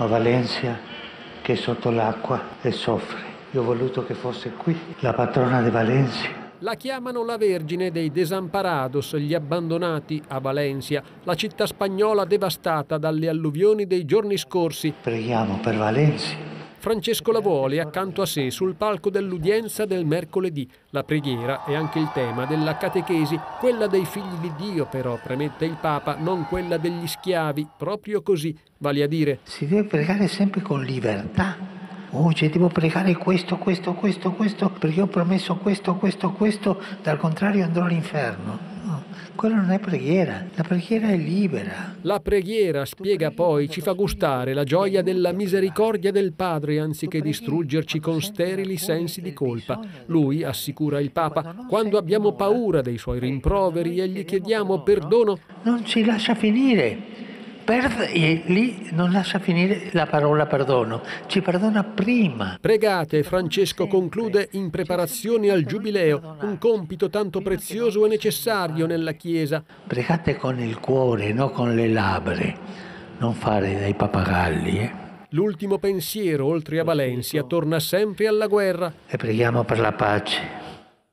ma Valencia che è sotto l'acqua e soffre. Io ho voluto che fosse qui la patrona di Valencia. La chiamano la Vergine dei Desamparados, gli abbandonati a Valencia, la città spagnola devastata dalle alluvioni dei giorni scorsi. Preghiamo per Valencia Francesco Lavuoli accanto a sé sul palco dell'udienza del mercoledì. La preghiera è anche il tema della catechesi, quella dei figli di Dio però, premette il Papa, non quella degli schiavi, proprio così, vale a dire. Si deve pregare sempre con libertà. Oh, cioè devo pregare questo, questo, questo, questo, perché ho promesso questo, questo, questo, dal contrario andrò all'inferno. No, quello non è preghiera, la preghiera è libera. La preghiera, spiega poi, ci fa gustare la gioia della misericordia del Padre anziché distruggerci con sterili sensi di colpa. Lui, assicura il Papa, quando abbiamo paura dei suoi rimproveri e gli chiediamo perdono, non ci lascia finire per, e lì non lascia finire la parola perdono, ci perdona prima. Pregate, Francesco conclude, in preparazione al Giubileo, un compito tanto prezioso e necessario nella Chiesa. Pregate con il cuore, non con le labbra, non fare dei papagalli. Eh? L'ultimo pensiero, oltre a Valencia, torna sempre alla guerra. E preghiamo per la pace